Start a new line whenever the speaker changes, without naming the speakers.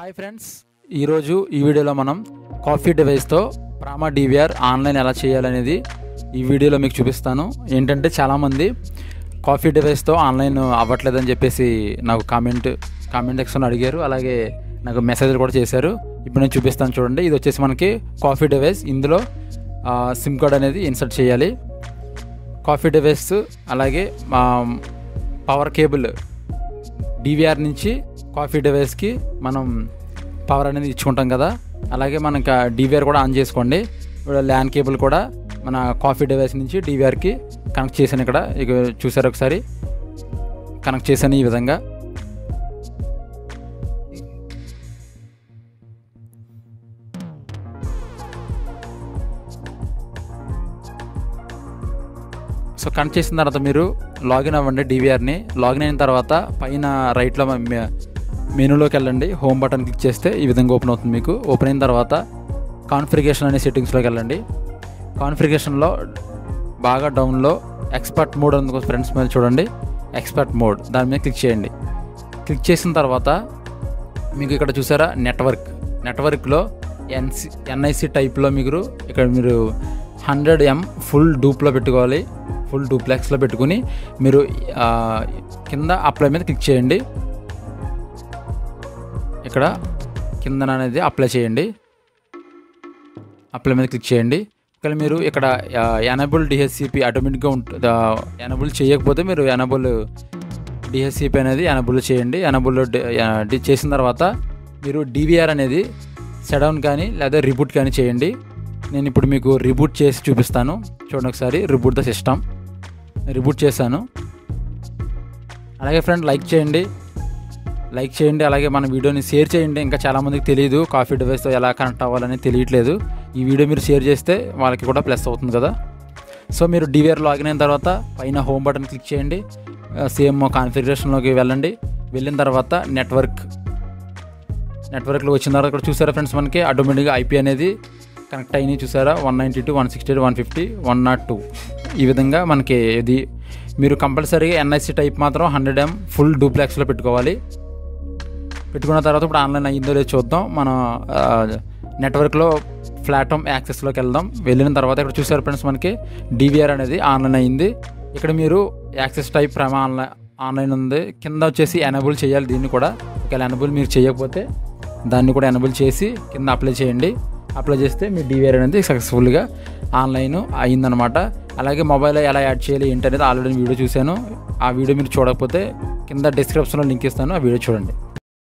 Hi friends. ఈరోజు ఈ వీడియోలో మనం కాఫీ డివైస్తో ప్రామా డివిఆర్ ఆన్లైన్ ఎలా చేయాలనేది ఈ వీడియోలో మీకు చూపిస్తాను. ఏంటంటే చాలామంది కాఫీ డివైస్తో ఆన్లైన్ అవ్వట్లేదని చెప్పేసి నాకు కామెంట్ కామెంట్ సెక్షన్ అడిగారు. అలాగే నాకు మెసేజ్లు కూడా చేశారు. ఇప్పుడు నేను చూపిస్తాను చూడండి. ఇది వచ్చేసి మనకి కాఫీ డివైస్. ఇందులో సిమ్ కార్డ్ అనేది ఇన్సర్ట్ చేయాలి. కాఫీ డివైస్ అలాగే పవర్ కేబుల్ డివిఆర్ నుంచి కాఫీ డివైస్కి మనం పవర్ అనేది ఇచ్చుకుంటాం కదా. అలాగే మనకి డివిఆర్ కూడా ఆన్ చేసుకోండి. ఇప్పుడు ల్యాన్ కేబుల్ కూడా మన కాఫీ డివైస్ నుంచి డివిఆర్కి కనెక్ట్ చేశాను ఇక్కడ. ఇక చూసారు ఒకసారి. కనెక్ట్ చేశాను ఈ విధంగా. సో కనెక్ట్ చేసిన తర్వాత మీరు లాగిన్ అవ్వండి డివిఆర్ని లాగిన్ అయిన తర్వాత పైన రైట్లో మెనూలోకి వెళ్ళండి. హోమ్ బటన్ క్లిక్ చేస్తే ఈ విధంగా ఓపెన్ అవుతుంది మీకు. ఓపెన్ అయిన తర్వాత కాన్ఫిగరేషన్ అనే సెట్టింగ్స్లోకి వెళ్ళండి. కాన్ఫిగరేషన్లో బాగా డౌన్లో ఎక్స్పర్ట్ మోడ్ అందుకు ఫ్రెండ్స్ మీద చూడండి. ఎక్స్పర్ట్ మోడ్ దాని మీద క్లిక్ చేయండి. క్లిక్ చేసిన తర్వాత మీకు ఇక్కడ చూసారా? నెట్వర్క్. నెట్వర్క్లో ఎన్సి ఎన్ఐసి టైప్లో మీరు ఇక్కడ మీరు హండ్రెడ్ ఎం ఫుల్ డూప్లో పెట్టుకోవాలి. ఫుల్ డూప్లెక్స్లో పెట్టుకుని మీరు కింద అప్లై మీద క్లిక్ చేయండి. ఇక్కడ కింద అనేది అప్లై చేయండి. అప్లై మీద క్లిక్ చేయండి. ఒకవేళ మీరు ఇక్కడ ఎనబుల్ డిహెచ్సిపి ఆటోమేటిక్గా ఉంటుంది ఎనబుల్ చేయకపోతే మీరు ఎనబుల్ డిహెచ్సిపి అనేది ఎనబుల్ చేయండి. ఎనబుల్ చేసిన తర్వాత మీరు డివిఆర్ అనేది సెడౌన్ కానీ లేదా రిబూట్ కానీ చేయండి. నేను ఇప్పుడు మీకు రిబూట్ చేసి చూపిస్తాను. చూడండి ఒకసారి రిబూట్ ద సిస్టమ్ రిబూట్ చేశాను. అలాగే ఫ్రెండ్ లైక్ చేయండి. లైక్ చేయండి అలాగే మన వీడియోని షేర్ చేయండి. ఇంకా చాలామందికి తెలియదు కాఫీ డివైస్తో ఎలా కనెక్ట్ అవ్వాలని తెలియట్లేదు. ఈ వీడియో మీరు షేర్ చేస్తే వాళ్ళకి కూడా ప్లస్ అవుతుంది కదా. సో మీరు డివిఆర్ లాగిన్ అయిన తర్వాత పైన హోమ్ బటన్ క్లిక్ చేయండి. సేమ్ కాన్ఫిగరేషన్లోకి వెళ్ళండి. వెళ్ళిన తర్వాత నెట్వర్క్. నెట్వర్క్లో వచ్చిన తర్వాత ఇక్కడ చూసారా ఫ్రెండ్స్ మనకి ఆటోమేటిక్గా ఐపీ అనేది కనెక్ట్ అయినాయి. చూసారా? One ninety two one sixty one fifty one dot two. ఈ విధంగా మనకి ఇది మీరు కంపల్సరీగా ఎన్ఐసి టైప్ మాత్రం హండ్రెడ్ ఎం ఫుల్ డూప్లెక్స్లో పెట్టుకోవాలి. పెట్టుకున్న తర్వాత ఇప్పుడు ఆన్లైన్ అయ్యిందో లేదో చూద్దాం. మన నెట్వర్క్లో ప్లాట్ఫామ్ యాక్సెస్లోకి వెళ్దాం. వెళ్ళిన తర్వాత ఇక్కడ చూసారు ఫ్రెండ్స్ మనకి డివిఆర్ అనేది ఆన్లైన్ అయ్యింది. ఇక్కడ మీరు యాక్సెస్ టైప్ ప్రేమ ఆన్లైన్ ఆన్లైన్ ఉంది. కింద వచ్చేసి ఎనబుల్ చేయాలి దీన్ని కూడా. ఒకవేళ ఎనబుల్ మీరు చేయకపోతే దాన్ని కూడా ఎనబుల్ చేసి కింద అప్లై చేయండి. అప్లై చేస్తే మీ డివిఆర్ అనేది సక్సెస్ఫుల్గా ఆన్లైన్ అయిందనమాట అలాగే మొబైల్ ఎలా యాడ్ చేయాలి ఏంటి అనేది ఆల్రెడీ వీడియో చూశాను. ఆ వీడియో మీరు చూడకపోతే కింద డిస్క్రిప్షన్లో లింక్ ఇస్తాను. ఆ వీడియో చూడండి.